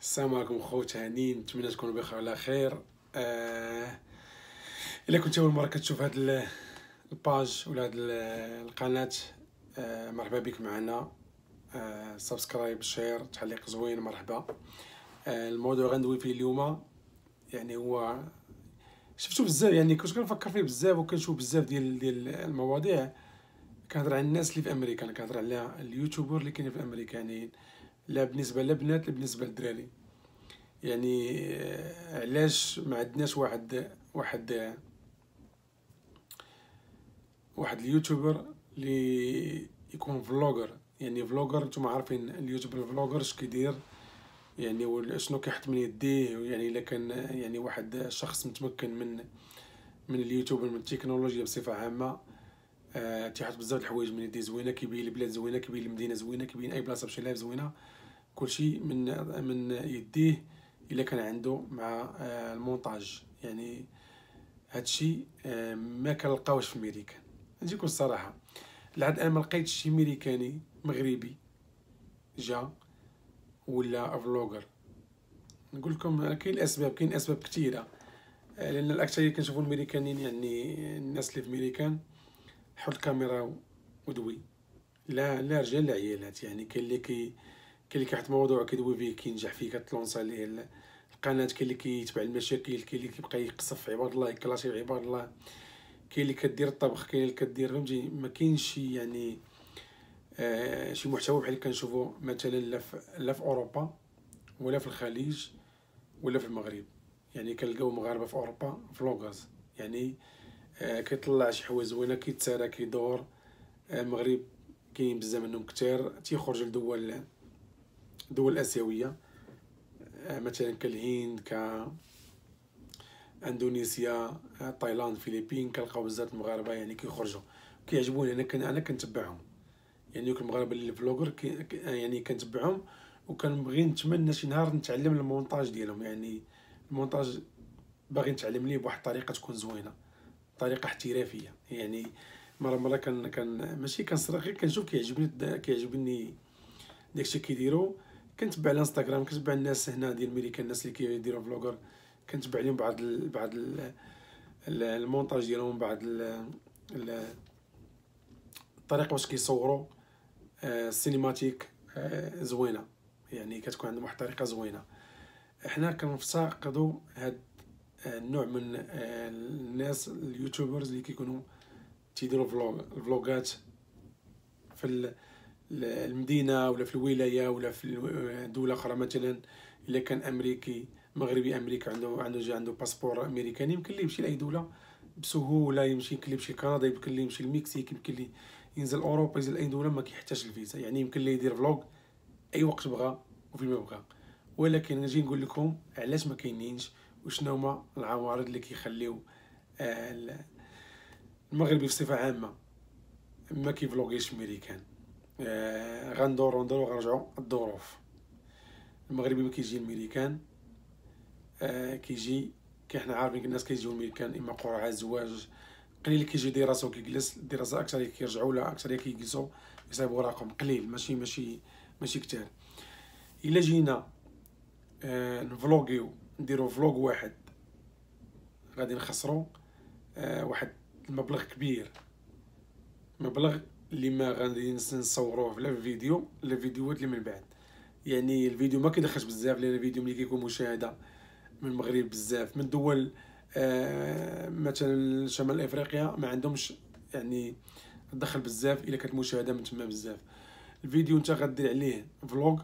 السلام عليكم خوتي هانيين نتمنى تكونوا بخير على خير. آه... إلا كنت أول مرة كتشوف هاد ال- ال page ولا هاد ال- القناة آه... مرحبا بك معنا. آه... subscribe share تعليق زوين مرحبا. آه... الموضوع غندوي فيه اليوم. يعني هو شفتو بزاف يعني كنت كنفكر فيه بزاف وكنشوف بزاف ديال ديال المواضيع. كنهضر على الناس اللي في أمريكا كنهضر على ال YouTuber اللي كاينين في أمريكا يعني لا بالنسبة للبنات لا بالنسبة للدراري. يعني آه، علاش ما عندناش واحد واحد واحد ال YouTuber اللي يكون vlogger يعني vlogger نتوما عارفين ال YouTuber vlogger اش كيدير؟ يعني شنو كيحط من يديه؟ يعني إلا كان يعني واحد شخص متمكن من من اليوتيوب من التكنولوجيا بصفة عامة آه تيحط بزاف د الحوايج من يديه زوينة كيبين البلاد زوينة كيبين المدينة زوينة كيبين أي بلاصة مشي لها زوينة. كلشي من من يديه إلا كان عنده مع آه، المونتاج. يعني هادشي آه، ما كنلقاوش في أمريكا. نجيكم الصراحة لحد الآن ما لقيتش شي ميريكاني مغربي جا ولا vlogger نقول لكم كاين الاسباب كاين أسباب كثيرة. آه، لأن الأكثرية كنشوفوا الميريكانيين يعني الناس اللي في ميريكان حط الكاميرا ودوي. لا لا رجال لا عيالات. يعني كاين اللي كي كاين اللي كيحط موضوع كيدوي فيه كينجح فيه كت lanceا ليه ال- القناة كاين اللي كيتبع المشاكل كاين اللي كيبقى يقصف عباد الله يكلاشي عباد الله. كاين اللي كدير الطبخ كاين اللي كدير فهمتي؟ ما كاينش يعني آه شي محتوى بحال اللي كنشوفو مثلا لا في لا في أوروبا ولا في الخليج ولا في المغرب. يعني كنلقاو مغاربة في أوروبا vloggers يعني آه كيطلع شي حوايج زوينة كيتسارى كيدور. آه المغرب كاين بزاف منهم كتار. تيخرجوا لدول دول آسيوية. آه، مثلا كالهند ك إندونيسيا آه، تايلاند فيليبين كنلقاو بزاف المغاربة يعني كيخرجوا. كيعجبوني أنا كن أنا كنتبعهم. يعني دوك المغاربة اللي vlogger يعني كنتبعهم وكنبغي نتمنى شي نهار نتعلم المونتاج ديالهم. يعني المونتاج باغي نتعلم ليه بواحد الطريقة تكون زوينة طريقة احترافية. يعني مرة مرة كان كان ماشي كنسرق غير كنشوف كيعجبني كيعجبني داكشي كيديروا كنتبع الانستغرام كنتبع الناس هنا ديال أمريكا الناس اللي كيديروا vlogger. كنتبع لهم بعض ال... بعض ال... ال- المونتاج ديالهم بعض ال... ال... الطريقة باش كيصوروا آه، ال cinematic آه، زوينة. يعني كتكون عندهم واحد الطريقة زوينة. إحنا كنفتقدوا هاد آه، النوع من آه، الناس ال YouTubers اللي كيكونوا تيديروا vlog الفلوغات في المدينة ولا في الولاية ولا في دولة أخرى مثلا إلا كان أمريكي مغربي أمريكي عنده عنده جا عنده passeport امريكاني يمكن ليه يمشي لأي دولة بسهولة يمشي يمكن ليه يمشي لكندا يمكن ليه يمشي للمكسيك يمكن ليه ينزل أوروبا ينزل أي دولة ما كيحتاجش الفيزا. يعني يمكن ليه يدير vlog أي وقت بغى وفين ما بغى. ولكن نجي نقول لكم علاش ما كاينينش وشنو هما العوارض اللي كيخليو آه، ال- المغربي بصفة عامة ما كيفلوغيش آه، غندورو ندورو غنرجعو. الظروف. المغربي ما كيجي الميريكان. آه، كيجي كي حنا عارفين الناس كيجيو الميريكان إما قرعه زواج. قليل كيجي دراسه وكيجلس الدراسه أكثر كيرجعوا لا أكثر كيجلسوا يصايبوا رقم قليل ماشي ماشي ماشي كتير. إلا جينا آه، نفلوغيو نديرو فلوغ واحد. غادي نخسرو آه، واحد المبلغ كبير. مبلغ اللي ما غادي نصوروه لا في الفيديو لا الفيديوهات اللي من بعد. يعني الفيديو ما كيدخلش بزاف لأن الفيديو ملي كيكون مشاهدة من المغرب بزاف. من دول آه مثلا شمال إفريقيا ما عندهمش يعني تدخل بزاف إلا كانت مشاهدة من تما بزاف. الفيديو أنت غدير عليه فلوغ.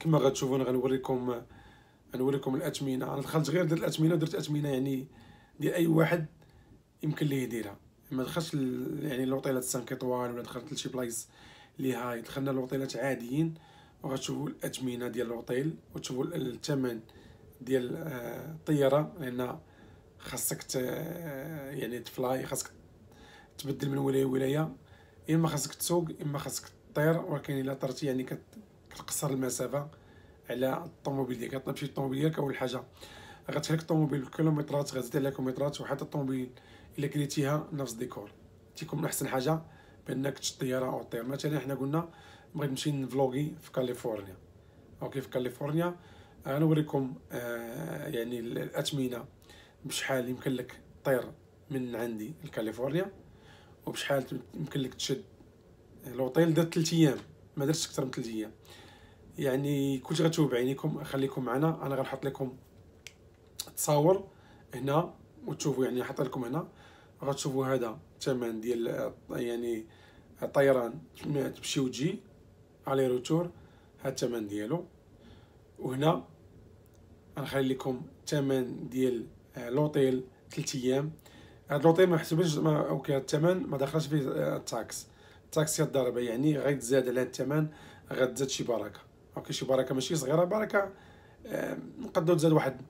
كما غتشوفوا أنا غنوريكم غنوريكم الاثمنه أنا دخلت غير درت الاثمنه ودرت اثمنه يعني ديال أي واحد يمكن ليه يديرها. ما دخلتش ل- يعني لوطيلات 5 اطوال ولا دخلت لشي بلايص اللي هاي دخلنا لوطيلات عاديين وغتشوفوا الاثمنه ديال الوطيل وتشوفوا ال- الثمن ديال آه، الطياره لأن خاصك آه، يعني تفلاي خاصك تبدل من ولاية لولايه إما خاصك تسوق إما خاصك تطير ولكن إلا طرتي يعني كت- كتقصر المسافة على الطوموبيل ديالك. كتمشي الطوموبيل ديالك أول حاجة غتهلك الطوموبيل بالكيلومترات غتزيد عليها كيلومترات وحتى الطوموبيل الا كريتيها نفس ديكور تيكون أحسن حاجة بأنك تشد طياره أو طير مثلا حنا قلنا بغيت نمشي نفلوغي في كاليفورنيا. okay في كاليفورنيا. غنوريكم آه يعني الاثمنه بشحال يمكن لك طير من عندي لكاليفورنيا وبشحال يمكن لك تشد. لوطيل درت 3 أيام ما درتش أكثر من 3 أيام. يعني كلشي غتشوفوا بعينيكم خليكم معنا. أنا غنحط لكم تصاور هنا وتشوفوا يعني حط لكم هنا. غتشوفوا هذا الثمن ديال يعني الطيران تمشي وتجي aller-retour هاد الثمن ديالو. وهنا غنخلي لكم الثمن ديال لوطيل 3 أيام. هاد لوطيل ما حسبش ما okay الثمن ما دخلش فيه ال taxes ال taxes هي الضريبه يعني غيتزاد على الثمن غتزاد شي بركة. okay شي بركة ماشي صغيرة بركة نقدروا تزاد واحد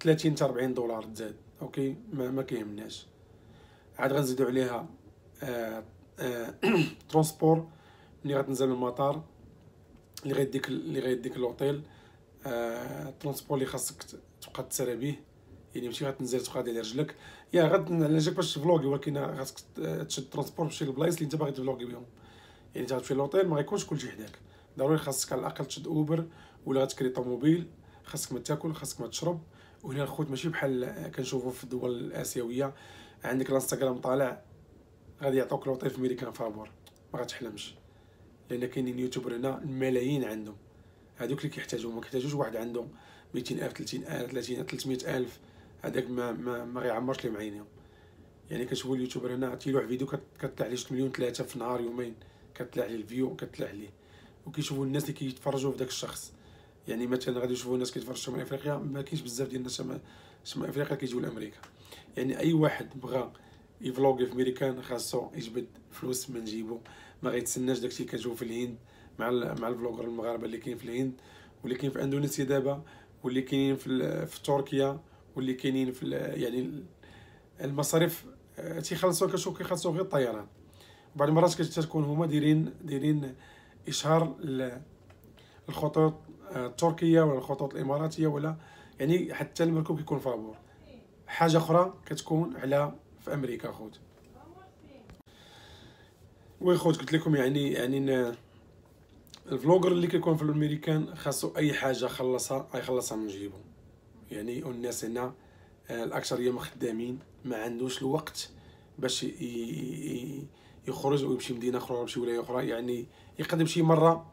30 حتى 40 دولار تزاد. okay ما, ما كيهمناش. عاد غنزيدو عليها آه آه transport ملي غتنزل من المطار اللي غيديك اللي غيديك لوطيل آه transport اللي خاصك تبقى تسرى به يعني ماشي غتنزل تبقى على رجلك. يا غد على جاك باش تفلوغي ولكن خاصك تشد transport تمشي للبلايص اللي انت باغي تفلوغي بهم يعني انت غتمشي لوطيل ما غيكونش كلشي حداك. ضروري خاصك على الأقل تشد أوبر ولا غتكري طوموبيل خاصك ما تاكل خاصك ما تشرب. وهنا الخوت ماشي بحال كنشوفو في الدول الآسيوية. عندك الانستغرام طالع غادي يعطوك لوطيل في امريكان فابور. ما غتحلمش لأن كاينين YouTuber هنا الملايين عندهم. هذوك اللي كيحتاجوا ما كيحتاجوش واحد عنده 200000 30000 30 300000 هذاك ما ما, ما غيعمرش لهم عينيهم يعني كتشوفوا ال YouTuber هنا تيلوح فيديو كطلع عليه 6 مليون ثلاثة في نهار يومين. كطلع عليه ال views كطلع عليه وكيشوفوا الناس اللي كيتفرجوا في داك الشخص. يعني مثلا غادي يشوفوا الناس كيتفرجوا شمال أفريقيا ما كاينش بزاف ديال الناس شمال أفريقيا كيجيو لأمريكا. يعني أي واحد بغى يفلوغي في أمريكان خاصو يجبد فلوس من جيبو. ما غيتسناش داكشي كنشوف في الهند مع مع ال vlogger المغاربة اللي كاين في الهند واللي كاين في إندونيسيا دابا واللي كاينين في, في تركيا واللي كاينين في يعني المصاريف آه، تيخلصوا كنشوف كيخلصوا غير الطيران. بعض المرات كتكون هما دايرين دايرين إشهار الخطوط التركية ولا الخطوط الإماراتية ولا يعني حتى المركوب كيكون فابور حاجة أخرى كتكون على في أمريكا خوت. oui خوت قلت لكم يعني يعني ال vlogger اللي كيكون في الأمريكان خاصو أي حاجة خلصها يخلصها من جيبو. يعني الناس هنا آه، الأكثرية خدامين ما عندوش الوقت باش يخرج ويمشي مدينه أخرى ولا يمشي ولاية أخرى. يعني يقدم شي مرة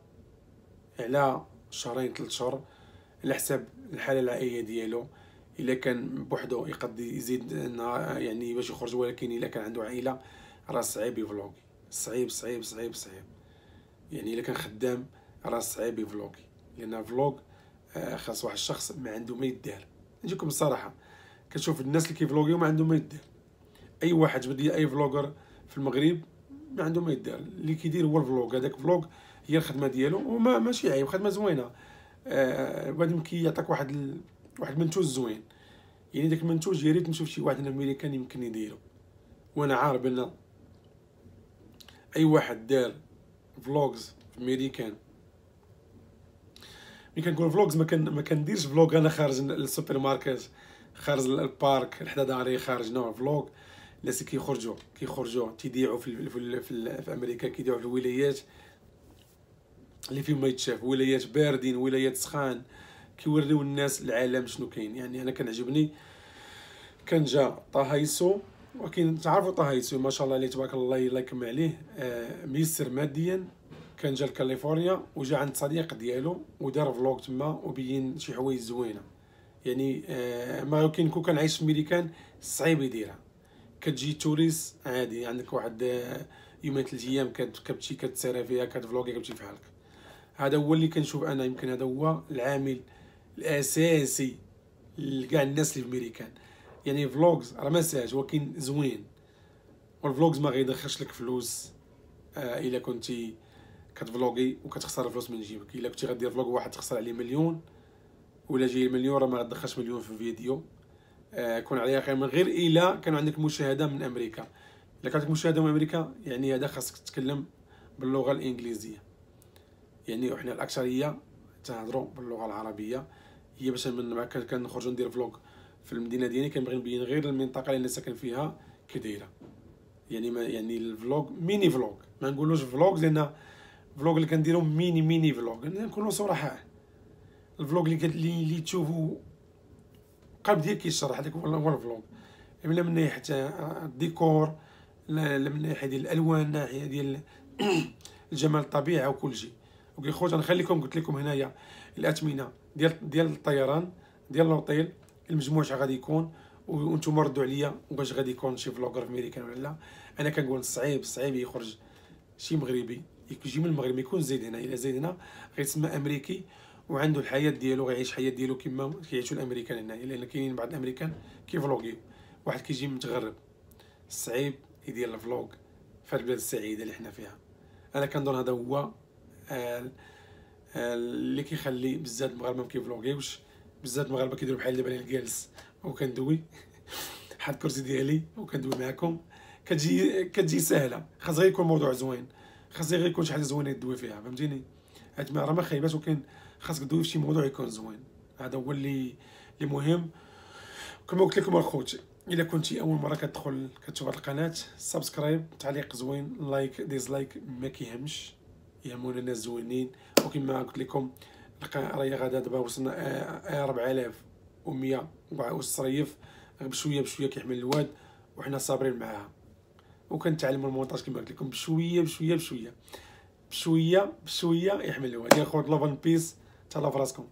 على شهرين ثلاث شهور على حساب الحالة العائليه ديالو. إلا كان بوحدو يقد يزيد يعني باش يخرج ولكن إلا كان عنده عائلة راه صعيب يفلوغي صعيب صعيب صعيب صعيب. يعني إلا كان خدام راه صعيب يفلوغي لأن vlog آه، خاص واحد الشخص ما عنده ما يدار نجيكم الصراحه كتشوف الناس اللي كيفلوغيو ما عنده ما يدار أي واحد جبد لي أي vlogger في المغرب ما عنده ما يدار اللي كيدير هو ال vlog هذاك vlog هي الخدمة ديالو وما ماشي عيب خدمة زوينة. آه كيعطيك واحد. واحد المنتوج زوين. يعني داك المنتوج يا ريت نشوف شي واحد امريكان يمكن يديرو. وأنا عارف ان أي واحد دار vlogs في أمريكان. ملي كنقول vlogs ما كان ما كنديرش vlog أنا خارج السوبر ماركت خارج ال parc حدا داري خارج نوع vlog الناس كيخرجوا كيخرجوا تيديعوا في في, في, في أمريكا كيديعوا في الولايات. اللي فيهم ما يتشاف. ولايات باردين ولايات سخان. كيوريو الناس العالم شنو كاين. يعني أنا كنعجبني كان جا طه وكاين تعرفوا طه ما شاء الله عليه تبارك الله الله يكم عليه آه ميسر ماديا كان جا لكاليفورنيا وجا عند صديق ديالو ودار vlog تما وبين شي حوايج زوينة. يعني آه ما كاين كون كان عايش في ميريكان صعيب يديرها. كتجي touriste عادي عندك واحد آه يومين ثلاث أيام كتمشي كتسارى فيها كتفلوغي كتمشي في حالك. هذا هو اللي كنشوف أنا يمكن هذا هو العامل الأساسي لكاع الناس اللي في امريكان يعني vlogs راه ساهلش ولكن زوين. وال vlogs ما غيدخلش لك فلوس آه إلا كنتي كتفلوغي وكتخسر فلوس من جيبك. إلا كنتي غدير vlog واحد تخسر عليه مليون ولا جاي مليون راه ما غتدخلش مليون في فيديو آه كون عليها خير من غير إلا كان عندك مشاهدة من أمريكا. إلا كانت مشاهدة من أمريكا يعني هذا خاصك تتكلم باللغة الإنجليزية. يعني وحنا الأكثرية تنهضروا باللغة العربية. هي باش من كنخرجوا ندير vlog في المدينة ديالي كنبغي نبين غير المنطقة اللي أنا ساكن فيها كي دايرة. يعني ما يعني ال vlog mini vlog ما نقولوش vlog لأن vlog اللي كنديرو mini mini vlog نكونوا صراحة. ال vlog اللي اللي, تشوفوا قلب ديالك كيشرح هذاك هو ال vlog لا من ناحية الديكور لا من ناحية ديال الألوان ناحية ديال الجمال الطبيعة وكل شيء. Okay خوت غنخليكم قلت لكم هنايا الاثمنه ديال ديال الطيران ديال لوطيل المجموع اش غادي يكون؟ وأنتم ردوا عليا واش غادي يكون شي vlogger في امريكان ولا لا. أنا كنقول صعيب صعيب يخرج شي مغربي يجي من المغرب يكون زيد هنا. إلا زيد هنا غيتسمى أمريكي وعنده الحياة ديالو غيعيش الحياة ديالو كما كيعيشوا الأمريكان هنايا لأن كاينين بعض الأمريكان كيفلوغيو. واحد كيجي متغرب. صعيب يدير ال vlog في البلاد السعيدة اللي حنا فيها. أنا كنظن هذا هو اللي كيخلي بزاف المغاربة ما كيفلوغيوش بزاف المغاربة كيديروا بحال دابا أنا جالس وكندوي حط الكرسي ديالي وكندوي معكم كتجي كتجي سهلة. خاص غير يكون موضوع زوين. خاص غير يكون شي حاجة زوينة تدوي فيها فهمتيني؟ هاد راه ما خايبات ولكن خاصك تدوي في شي موضوع يكون زوين. هذا هو اللي اللي مهم. كما قلت لكم الخوت إلا كنتي أول مرة كتدخل كتشوف هاد القناة subscribe تعليق زوين like dislike ما كيهمش. يهمونا الناس زوينين وكما قلت لكم راهي غادا دابا وصلنا 4100 والصريف بشوية بشوية كيحمل الواد وحنا صابرين معاها. وكنتعلموا المونتاج كما قلت لكم بشوية بشوية بشوية. بشوية بشوية يحمل الواد. يا خوت love peace تهلاو في راسكم.